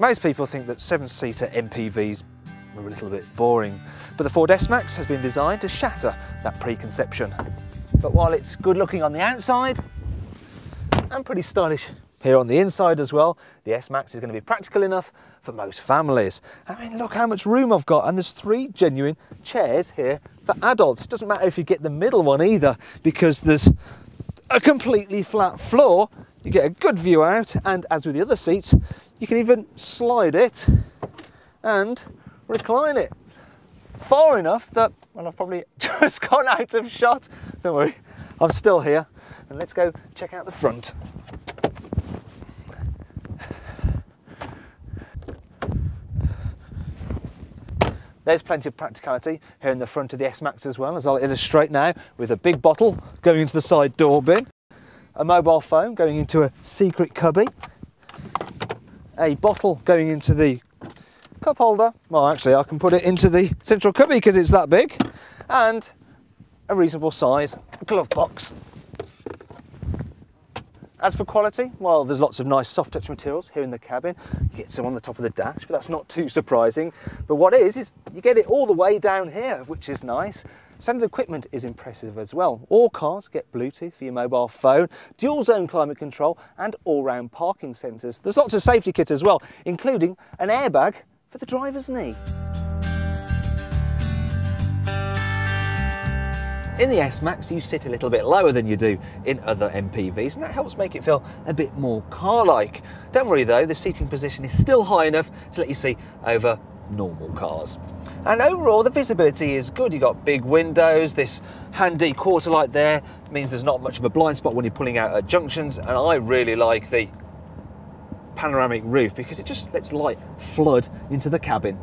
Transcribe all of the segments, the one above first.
Most people think that seven-seater MPVs are a little bit boring, but the Ford S-Max has been designed to shatter that preconception. But while it's good looking on the outside, and pretty stylish here on the inside as well, the S-Max is going to be practical enough for most families. I mean, look how much room I've got, and there's three genuine chairs here for adults. It doesn't matter if you get the middle one either, because there's a completely flat floor. You get a good view out, and as with the other seats, you can even slide it and recline it far enough that, well, I've probably just gone out of shot. Don't worry, I'm still here. And let's go check out the front. There's plenty of practicality here in the front of the S-Max as well, as I'll illustrate now, with a big bottle going into the side door bin, a mobile phone going into a secret cubby, a bottle going into the cup holder. Well, actually, I can put it into the central cubby because it's that big, and a reasonable size glove box. As for quality, well, there's lots of nice soft touch materials here in the cabin. You get some on the top of the dash, but that's not too surprising. But what is, is you get it all the way down here, which is nice. Standard equipment is impressive as well. All cars get Bluetooth for your mobile phone, dual zone climate control, and all round parking sensors. There's lots of safety kit as well, including an airbag for the driver's knee. In the S-Max, you sit a little bit lower than you do in other MPVs, and that helps make it feel a bit more car-like. Don't worry though, the seating position is still high enough to let you see over normal cars. And overall, the visibility is good. You've got big windows, this handy quarter light there means there's not much of a blind spot when you're pulling out at junctions, and I really like the panoramic roof because it just lets light flood into the cabin.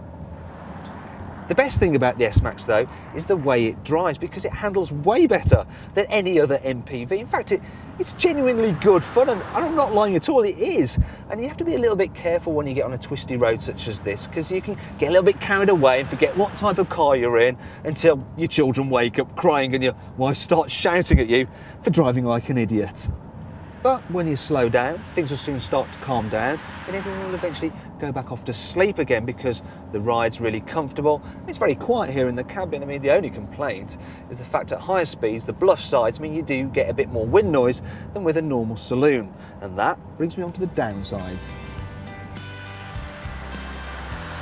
The best thing about the S-Max though is the way it drives because it handles way better than any other MPV. In fact, it, it's genuinely good fun and I'm not lying at all, it is. And you have to be a little bit careful when you get on a twisty road such as this because you can get a little bit carried away and forget what type of car you're in until your children wake up crying and your wife starts shouting at you for driving like an idiot. But when you slow down, things will soon start to calm down and everyone will eventually go back off to sleep again because the ride's really comfortable. It's very quiet here in the cabin. I mean, the only complaint is the fact at higher speeds, the bluff sides mean you do get a bit more wind noise than with a normal saloon. And that brings me on to the downsides.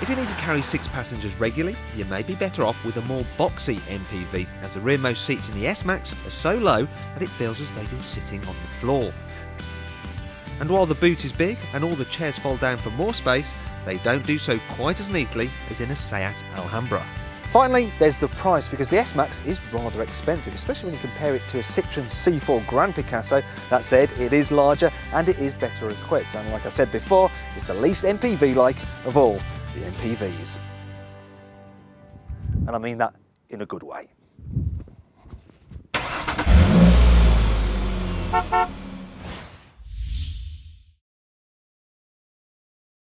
If you need to carry six passengers regularly, you may be better off with a more boxy MPV, as the rearmost seats in the S-Max are so low that it feels as though you're sitting on the floor. And while the boot is big and all the chairs fold down for more space, they don't do so quite as neatly as in a Seat Alhambra. Finally, there's the price because the S-Max is rather expensive, especially when you compare it to a Citroën C4 Grand Picasso. That said, it is larger and it is better equipped. And like I said before, it's the least MPV-like of all the MPVs. And I mean that in a good way.